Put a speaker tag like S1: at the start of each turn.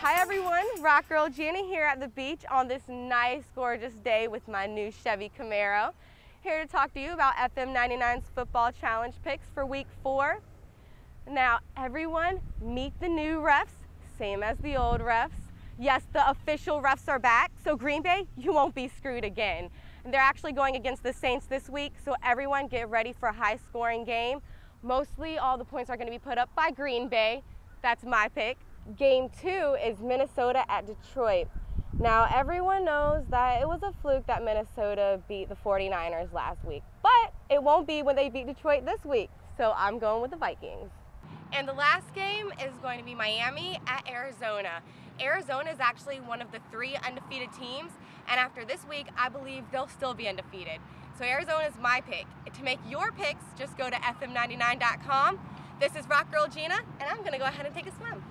S1: Hi everyone, Rock Girl Gina here at the beach on this nice, gorgeous day with my new Chevy Camaro. Here to talk to you about FM 99's Football Challenge picks for week four. Now, everyone, meet the new refs, same as the old refs. Yes, the official refs are back, so Green Bay, you won't be screwed again. And they're actually going against the Saints this week, so everyone get ready for a high scoring game. Mostly all the points are going to be put up by Green Bay. That's my pick. Game two is Minnesota at Detroit. Now, everyone knows that it was a fluke that Minnesota beat the 49ers last week, but it won't be when they beat Detroit this week. So I'm going with the Vikings. And the last game is going to be Miami at Arizona. Arizona is actually one of the three undefeated teams, and after this week, I believe they'll still be undefeated. So Arizona is my pick. To make your picks, just go to fm99.com. This is Rock Girl Gina, and I'm gonna go ahead and take a swim.